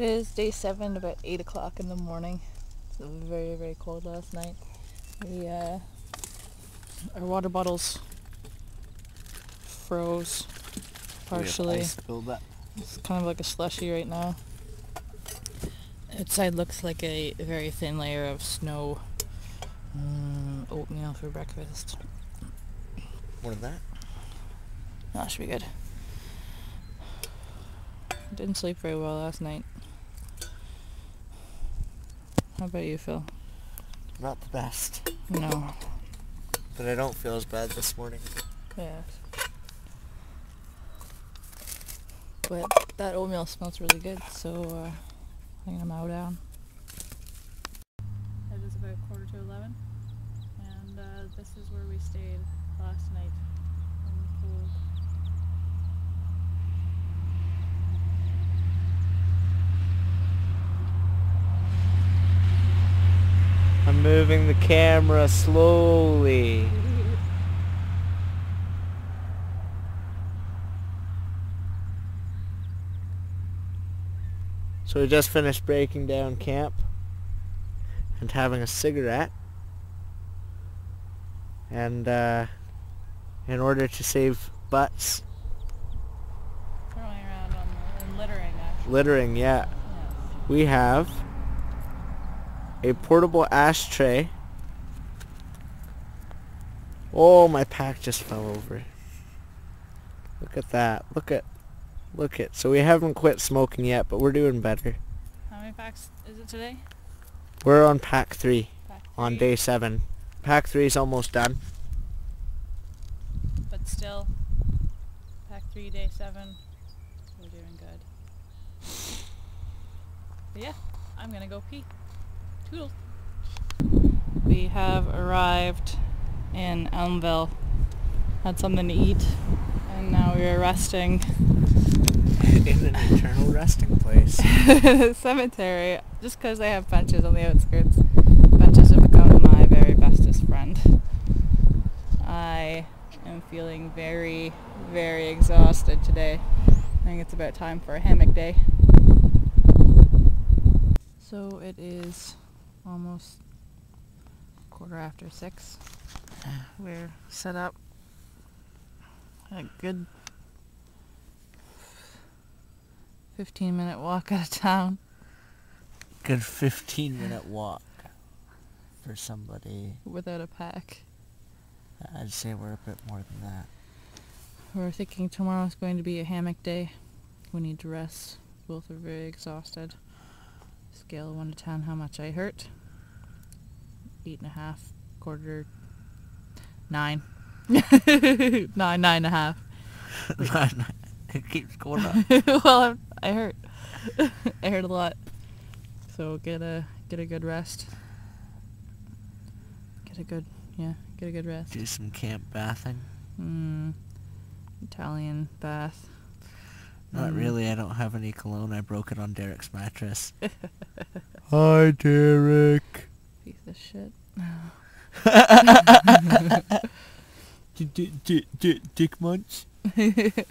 It is day seven, about eight o'clock in the morning. It was very, very cold last night. We, uh, our water bottles froze partially. It's kind of like a slushy right now. Outside looks like a very thin layer of snow. Mm, oatmeal for breakfast. More than that? That should be good. Didn't sleep very well last night. How about you, Phil? Not the best. No. But I don't feel as bad this morning. Yes. But that oatmeal smells really good, so uh, I'm gonna mow down. It is about quarter to eleven, and uh, this is where we stayed last night in the cold. Moving the camera slowly. So we just finished breaking down camp and having a cigarette. And uh, in order to save butts, Throwing around on the, littering actually. littering, yeah, Yes. we have a portable ashtray. Oh, my pack just fell over. Look at that. Look at, look at. So we haven't quit smoking yet, but we're doing better. How many packs is it today? We're on pack three Pack on day seven. Pack three is almost done. But still, pack three, day seven. We're doing good. But yeah, I'm gonna go pee. Toodles. We have arrived in Elmville. Had something to eat, and now we are resting In an eternal resting place. cemetery just because they have benches on the outskirts. Benches have become my very bestest friend. I am feeling very, very exhausted today. I think it's about time for a hammock day. So it is almost quarter after six. We're set up a good 15 minute walk out of town. Good 15 minute walk for somebody. without a pack. I'd say we're a bit more than that. We're thinking tomorrow's going to be a hammock day. We need to rest. Both are very exhausted. Scale of 1 to 10, how much I hurt? Eight and a half, quarter, nine. nine, nine and a half. it keeps going up. well, I'm, I hurt. I hurt a lot. So get a get a good rest. Get a good yeah, get a good rest. Do some camp bathing. Mm, Italian bath. Not Mm. really. I don't have any cologne. I broke it on Derek's mattress. Hi, Derek. Of shit. D- d- d- d- Dick Munch.